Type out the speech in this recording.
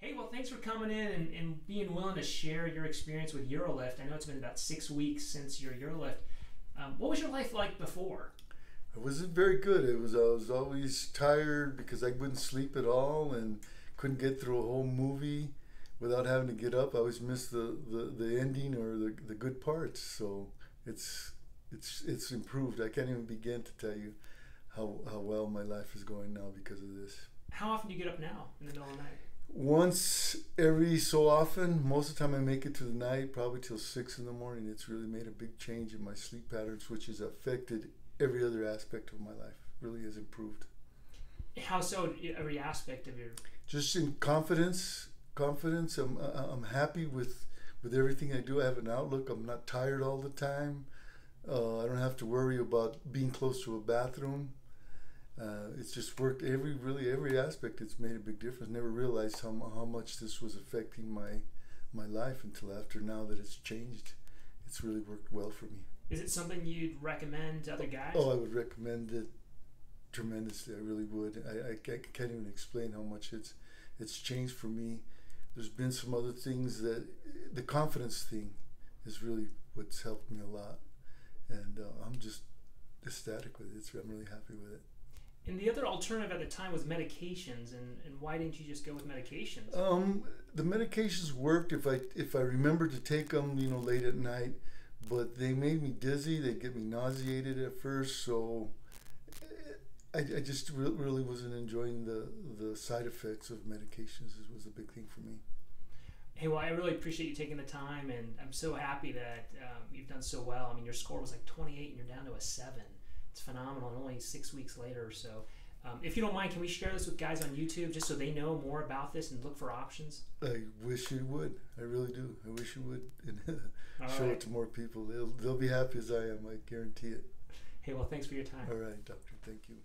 Hey, well, thanks for coming in and, and being willing to share your experience with Urolift. I know it's been about six weeks since your Urolift. Um, what was your life like before? It wasn't very good. It was I was always tired because I wouldn't sleep at all and couldn't get through a whole movie without having to get up. I always missed the, the, the ending or the, the good parts. So it's it's it's improved. I can't even begin to tell you how how well my life is going now because of this. How often do you get up now in the middle of the night? Once every so often. Most of the time, I make it to the night, probably till six in the morning. It's really made a big change in my sleep patterns, which has affected every other aspect of my life. Really has improved. How so? Every aspect of your Just in confidence, confidence. I'm I'm happy with with everything I do. I have an outlook. I'm not tired all the time. Uh, I don't have to worry about being close to a bathroom. Uh, it's just worked every really every aspect. It's made a big difference. Never realized how how much this was affecting my my life until after now that it's changed. It's really worked well for me. is it something you'd recommend to other guys? Oh, I would recommend it tremendously. I really would. I, I ca- can't even explain how much it's it's changed for me. There's been some other things that the confidence thing is really what's helped me a lot, and uh, I'm just ecstatic with it. It's, I'm really happy with it. And the other alternative at the time was medications, and, and why didn't you just go with medications? Um, the medications worked if I if I remembered to take them, you know, late at night, but they made me dizzy. They get me nauseated at first, so eh, I, I just re- really wasn't enjoying the the side effects of medications. It was a big thing for me. Hey, well, I really appreciate you taking the time, and I'm so happy that um, you've done so well. I mean, your score was like 28, and you're down to a seven. It's phenomenal, and only six weeks later or so. Um, if you don't mind, can we share this with guys on YouTube just so they know more about this and look for options? I wish you would. I really do. I wish you would and show right. it to more people. They'll they'll be happy as I am. I guarantee it. Hey, well, thanks for your time. All right, doctor. Thank you.